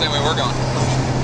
same way we're going.